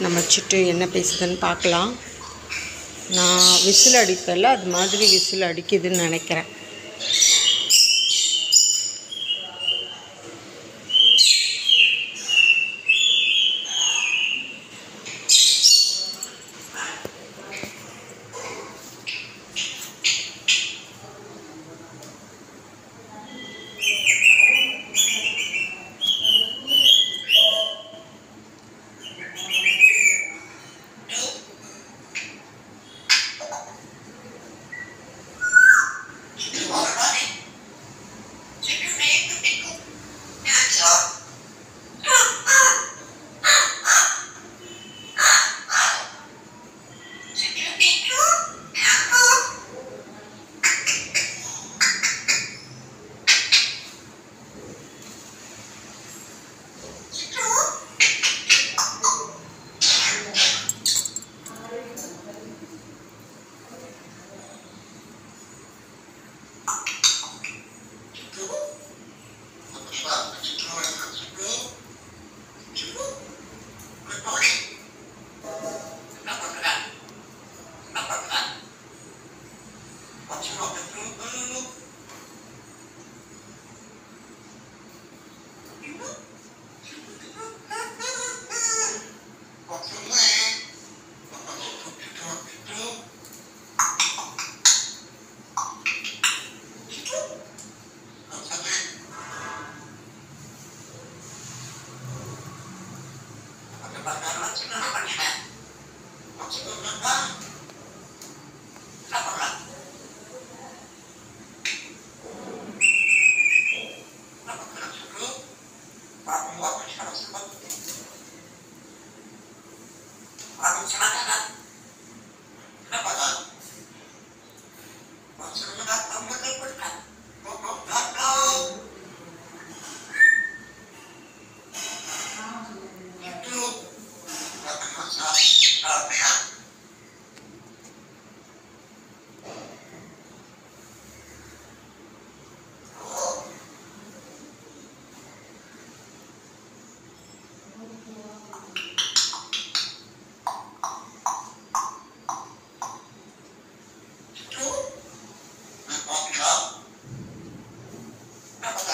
நம்ம சிட்டு என்ன பேசுதுன்னு பார்க்கலாம். நான் விசில் அடிப்பேன்ல அது மாதிரி விசில் அடிக்குதுன்னு நினைக்கிறேன். Bakar lagi kenapa nih? Maksudnya apa? Gracias.